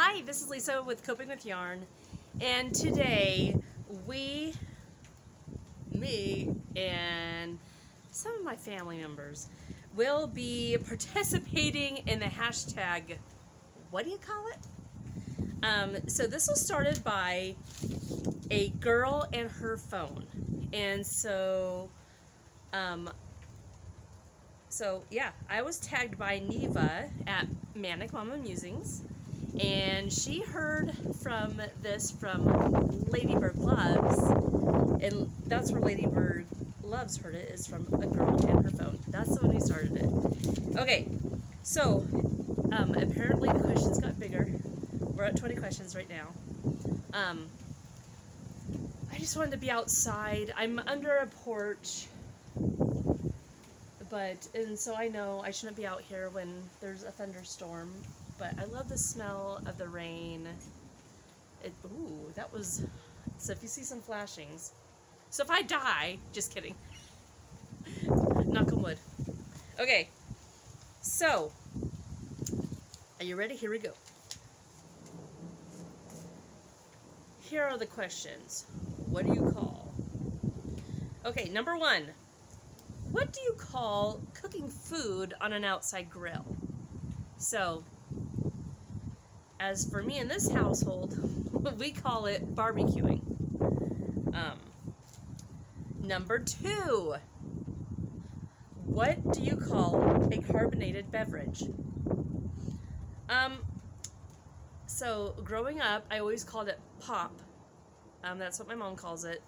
Hi, this is Lisa with Coping with Yarn, and today we, me, and some of my family members will be participating in the hashtag, what do you call it? Um, so this was started by a girl and her phone, and so, um, so yeah, I was tagged by Neva at Manic Mama Musings, and she heard from this from Ladybird Loves, and that's where Ladybird Loves heard it is from a girl and her phone. That's the one who started it. Okay, so um, apparently the questions got bigger. We're at 20 questions right now. Um, I just wanted to be outside. I'm under a porch, but and so I know I shouldn't be out here when there's a thunderstorm. But I love the smell of the rain. It, ooh, that was. So if you see some flashings, so if I die, just kidding. Knock on wood. Okay, so are you ready? Here we go. Here are the questions. What do you call? Okay, number one. What do you call cooking food on an outside grill? So, as for me in this household, we call it barbecuing. Um, number two. What do you call a carbonated beverage? Um, so growing up, I always called it pop. Um, that's what my mom calls it.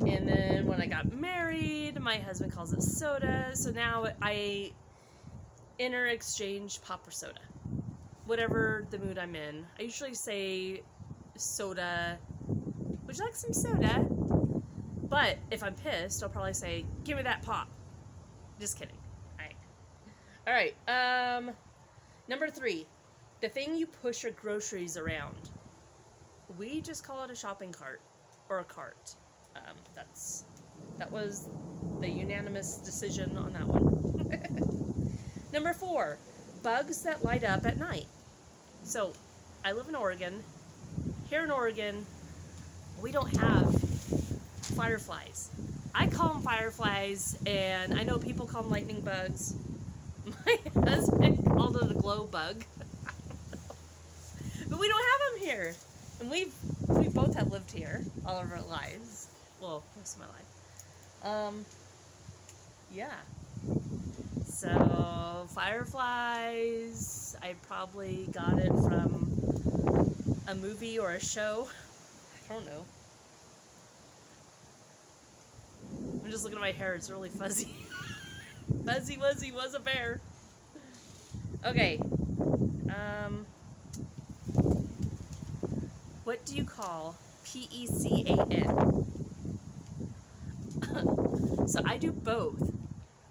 And then when I got married, my husband calls it soda. So now I inter-exchange pop or soda. Whatever the mood I'm in. I usually say soda. Would you like some soda? But if I'm pissed, I'll probably say, give me that pop. Just kidding. Alright. Alright, um... Number three, the thing you push your groceries around. We just call it a shopping cart or a cart. Um, that's that was the unanimous decision on that one. Number four, bugs that light up at night. So, I live in Oregon. Here in Oregon, we don't have fireflies. I call them fireflies, and I know people call them lightning bugs. My husband called it a glow bug. but we don't have them here. And we've we both have lived here all of our lives. Well, most of my life. Um yeah. So fireflies, I probably got it from a movie or a show. I don't know. I'm just looking at my hair, it's really fuzzy. Fuzzy Wuzzy was a bear. Okay. Um, what do you call P-E-C-A-N? so I do both.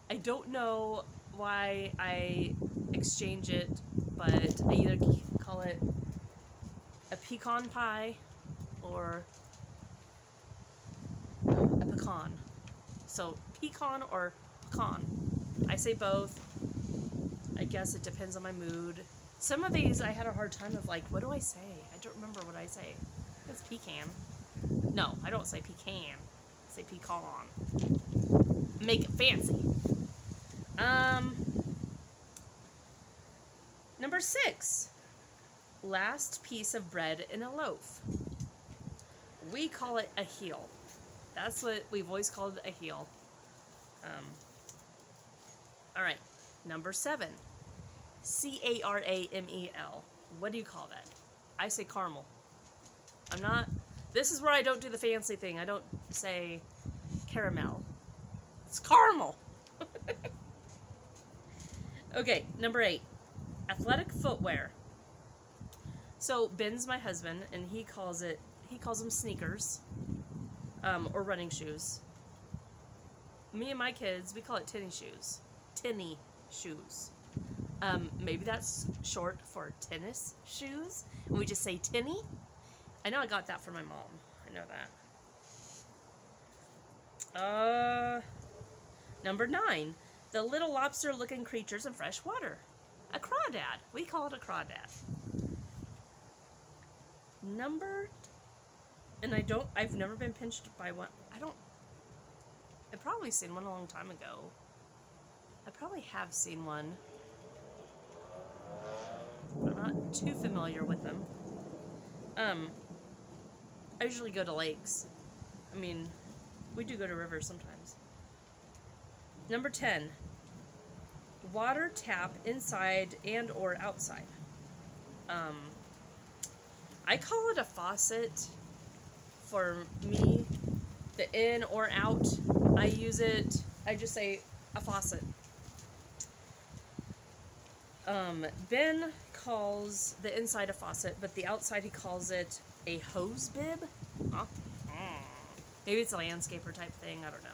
I don't know why I exchange it, but I either call it a pecan pie or a pecan. So pecan or pecan. I say both. I guess it depends on my mood. Some of these I had a hard time of like, what do I say? I don't remember what I say. It's pecan. No, I don't say pecan. I say pecan. Make it fancy. Um, number six. Last piece of bread in a loaf. We call it a heel. That's what we've always called a heel. Um, all right, number seven. C-A-R-A-M-E-L. What do you call that? I say caramel. I'm not... This is where I don't do the fancy thing. I don't say caramel. It's caramel. Okay, number eight. Athletic footwear. So Ben's my husband, and he calls it, he calls them sneakers, um, or running shoes. Me and my kids, we call it tennis shoes. Tinny shoes. Um, maybe that's short for tennis shoes. And we just say tinny. I know I got that from my mom. I know that. Uh, number nine. The little lobster looking creatures in fresh water. A crawdad. We call it a crawdad. number, and I don't, I've never been pinched by one. I don't, I've probably seen one a long time ago. I probably have seen one. I'm not too familiar with them. Um, I usually go to lakes. I mean, we do go to rivers sometimes. Number 10. Water tap inside and or outside. Um, I call it a faucet for me. The in or out, I use it, I just say a faucet. Um, ben calls the inside a faucet, but the outside he calls it a hose bib. Huh? Maybe it's a landscaper type thing. I don't know.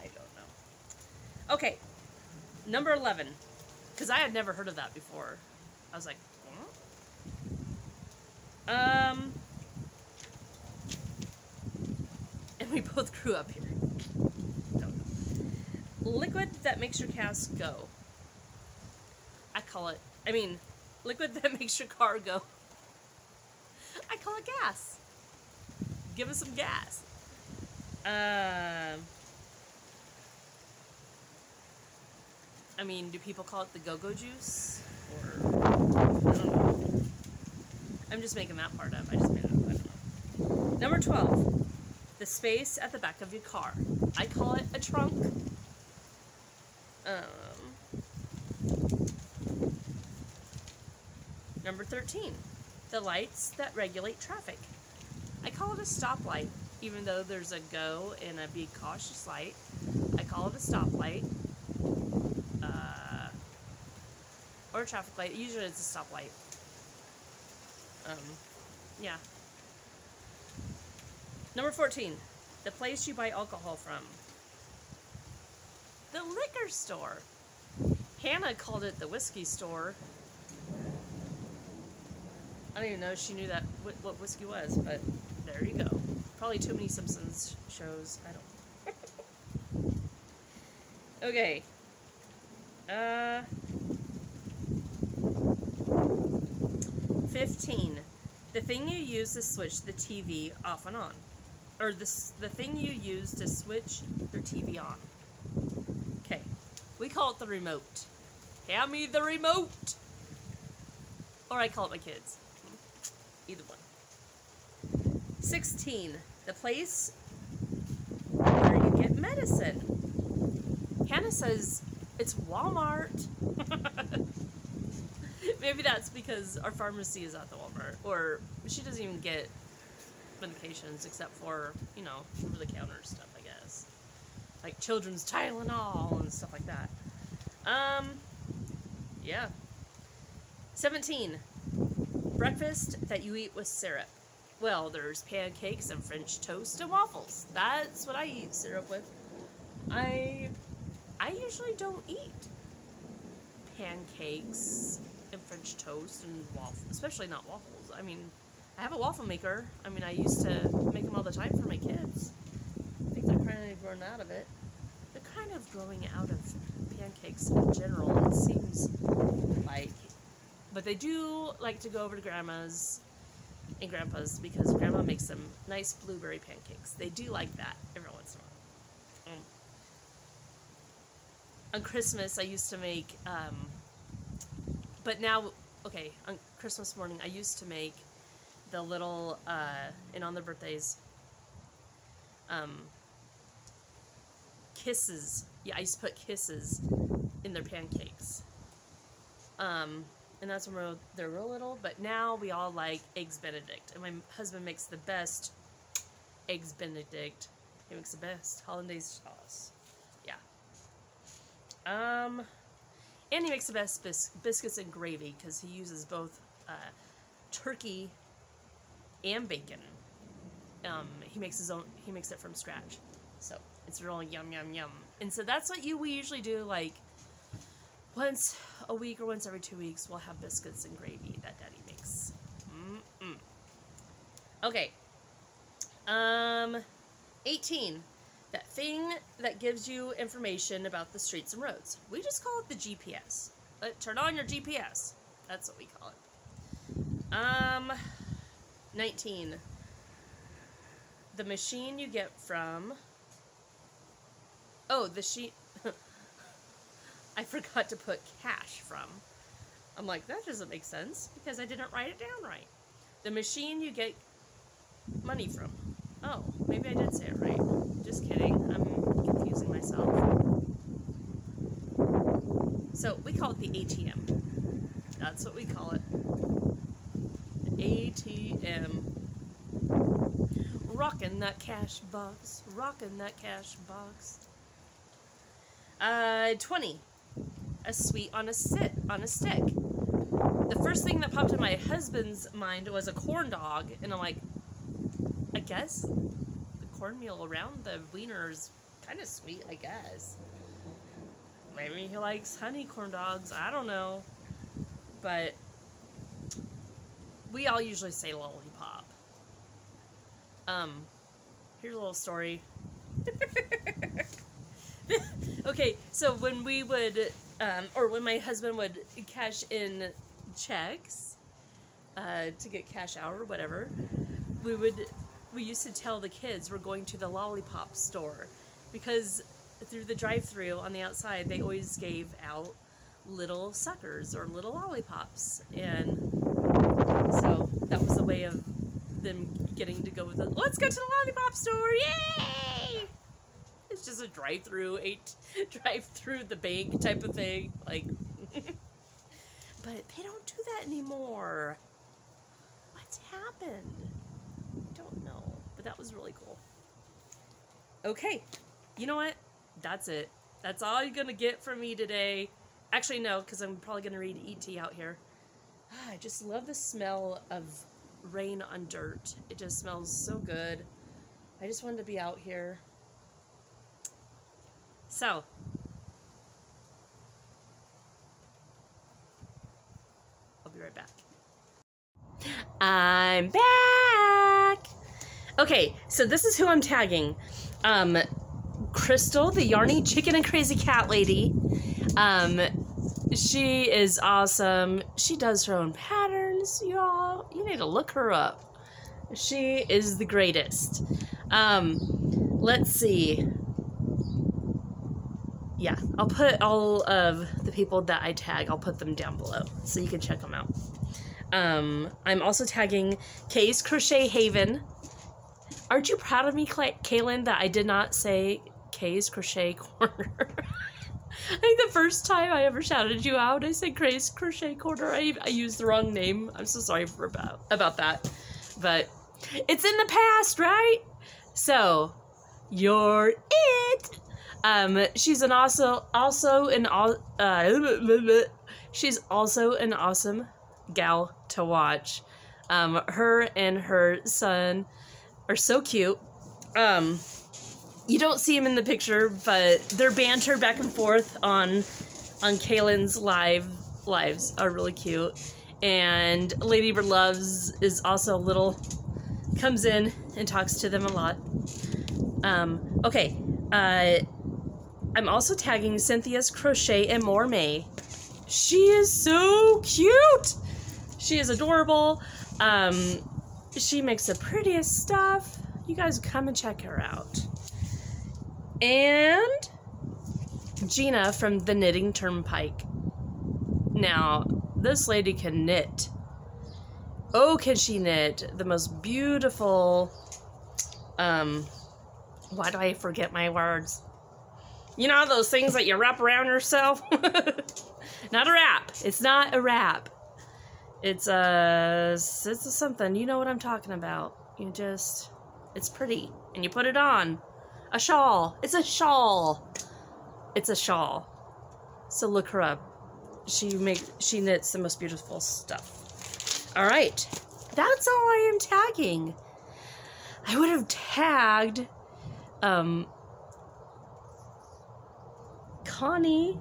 I don't know. Okay, number 11. Because I had never heard of that before. I was like, huh? Um, and we both grew up here. Liquid that makes your cast go. I call it, I mean, liquid that makes your car go. I call it gas. Give us some gas. Um, I mean, do people call it the go-go juice? Or, I don't know. I'm just making that part up. I just made it up. I don't know. Number 12. The space at the back of your car. I call it a trunk. Um, number 13. The lights that regulate traffic. I call it a stoplight, even though there's a go and a be cautious light. I call it a stoplight. Uh, traffic light. Usually it's a stoplight. Um, yeah. Number 14. The place you buy alcohol from. The liquor store. Hannah called it the whiskey store. I don't even know if she knew that what whiskey was, but there you go. Probably too many Simpsons shows. I don't. okay. Uh. 15. The thing you use to switch the TV off and on. Or the, the thing you use to switch your TV on. Okay. We call it the remote. Hand me the remote! Or I call it my kids. Either one. 16. The place where you get medicine. Hannah says it's Walmart. Maybe that's because our pharmacy is at the Walmart. Or she doesn't even get medications except for, you know, over the counter stuff, I guess. Like children's Tylenol and stuff like that. Um, yeah. 17. Breakfast that you eat with syrup. Well, there's pancakes and French toast and waffles. That's what I eat syrup with. I I usually don't eat pancakes and French toast and waffles, especially not waffles. I mean, I have a waffle maker. I mean, I used to make them all the time for my kids. I think they're kind of growing out of it. They're kind of growing out of pancakes in general, it seems like. But they do like to go over to grandma's and grandpa's because grandma makes them nice blueberry pancakes. They do like that every once in a while. Mm. On Christmas, I used to make, um, but now, okay, on Christmas morning, I used to make the little, uh, and on their birthdays, um, kisses. Yeah, I used to put kisses in their pancakes. Um, and that's when we're, they're real little. But now we all like eggs Benedict, and my husband makes the best eggs Benedict. He makes the best hollandaise sauce. Yeah. Um, and he makes the best bis biscuits and gravy because he uses both uh, turkey and bacon. Um, he makes his own. He makes it from scratch, so it's really yum yum yum. And so that's what you we usually do like once a week or once every two weeks, we'll have biscuits and gravy that Daddy makes. Mm-mm. Okay. Um, 18. That thing that gives you information about the streets and roads. We just call it the GPS. Let, turn on your GPS. That's what we call it. Um, 19. The machine you get from. Oh, the sheet. I forgot to put cash from. I'm like, that doesn't make sense because I didn't write it down right. The machine you get money from. Oh, maybe I did say it right. Just kidding. I'm confusing myself. So we call it the ATM. That's what we call it. ATM. Rocking that cash box. Rocking that cash box. Uh, 20. A sweet on a sit on a stick. The first thing that popped in my husband's mind was a corn dog, and I'm like, I guess the cornmeal around the wiener is kind of sweet, I guess. Maybe he likes honey corn dogs, I don't know. But we all usually say lollipop. Um, here's a little story. okay, so when we would, um, or when my husband would cash in checks uh, to get cash out or whatever, we would, we used to tell the kids we're going to the lollipop store because through the drive-through on the outside they always gave out little suckers or little lollipops. And so that was a way of them getting to go with the let's go to the lollipop store yay! It's just a drive-through eight drive-through the bank type of thing like. But they don't do that anymore. What's happened but that was really cool okay you know what that's it that's all you're gonna get from me today actually no because i'm probably gonna read et out here Ah, I just love the smell of rain on dirt. It just smells so good. I just wanted to be out here. So, I'll be right back. I'm back! Okay, so this is who I'm tagging. Um, Krystal, the Yarny Chicken and Crazy Cat Lady. Um, she is awesome. She does her own patterns, y'all. You need to look her up. She is the greatest. Um, let's see. Yeah, I'll put all of the people that I tag, I'll put them down below so you can check them out. Um, I'm also tagging Kay's Crochet Haven. Aren't you proud of me, Kaylin, that I did not say Kay's Crochet Corner? I think the first time I ever shouted you out, I said Grace Crochet Corner. I, I used the wrong name. I'm so sorry for about, about that. But it's in the past, right? So, you're it. Um, she's an also also an uh, she's also an awesome gal to watch. Um, her and her son are so cute. Um, you don't see them in the picture, but their banter back and forth on on Kaylin's live lives are really cute. And Ladybird Loves is also a little comes in and talks to them a lot. Um, okay, uh, I'm also tagging Cynthia's Crochet and More May. She is so cute. She is adorable. Um, she makes the prettiest stuff. You guys come and check her out and Gina from the Knitting Turnpike. Now, this lady can knit. Oh, can she knit the most beautiful, um, why do I forget my words? You know those things that you wrap around yourself? not a wrap. It's not a wrap. It's a, it's a something. You know what I'm talking about. You just, it's pretty. And you put it on. A shawl. It's a shawl. It's a shawl. So look her up. She make she knits the most beautiful stuff. All right. That's all I am tagging. I would have tagged um Connie,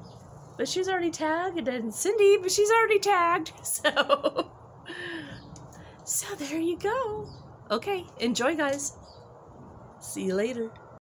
but she's already tagged, and Cindy, but she's already tagged. So, so there you go. Okay, enjoy, guys. See you later.